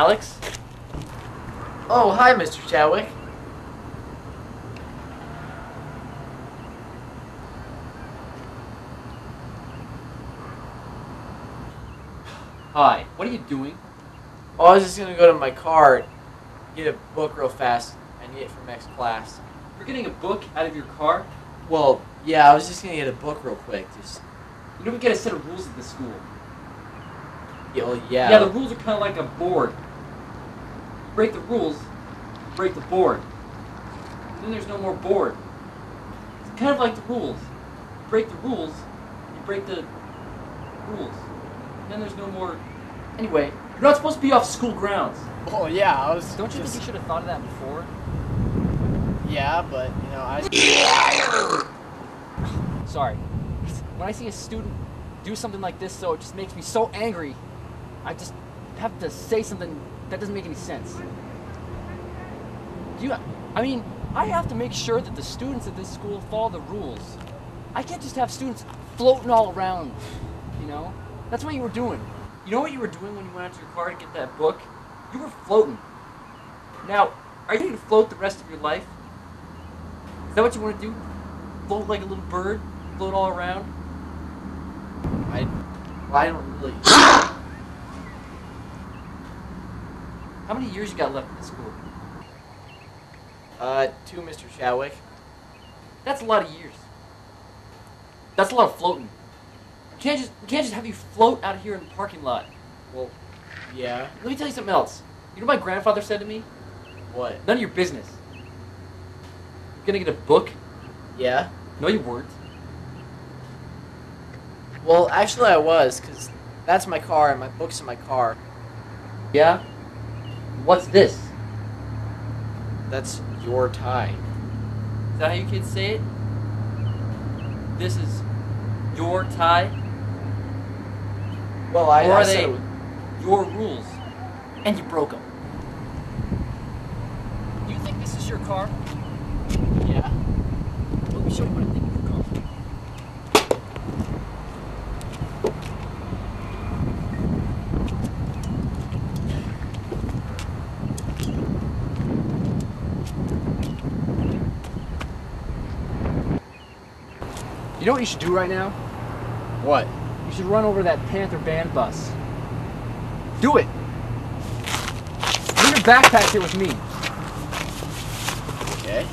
Alex? Oh, hi, Mr. Chadwick. Hi. What are you doing? Oh, I was just gonna go to my car, get a book real fast. I need it for next class. You're getting a book out of your car? Well, yeah, I was just gonna get a book real quick. Just, You know we get a set of rules at the school. yeah, well, yeah. Yeah, the rules are kind of like a board. You break the rules, break the board. And then there's no more board. It's kind of like the rules. You break the rules, you break the rules. And then there's no more. Anyway, you're not supposed to be off school grounds. Oh yeah, I was. Don't you just, think you should have thought of that before? Yeah, but you know, I. Sorry. When I see a student do something like this, though, it just makes me so angry. I just have to say something that doesn't make any sense. Do you? I mean, I have to make sure that the students at this school follow the rules. I can't just have students floating all around. You know, that's what you were doing. You know what you were doing when you went out to your car to get that book? You were floating. Now, are you going to float the rest of your life? Is that what you want to do? Float like a little bird? Float all around? I, well, I don't really. How many years you got left in this school? Uh, two, Mr. Chadwick. That's a lot of years. That's a lot of floating. You can't just you can't just have you float out here in the parking lot. Well, yeah. Let me tell you something else. You know what my grandfather said to me? What? None of your business. You're gonna get a book? Yeah. No, you weren't. Well, actually, I was, cause that's my car and my book's in my car. Yeah. What's this? That's your tie. Is that how you kids say it? This is your tie. Well, I. or I are said they it was- your rules? And you broke them. Do you think this is your car? Yeah. Let me show you what I think You know what you should do right now? What? You should run over that Panther band bus. Do it! Bring your backpack here with me. Okay.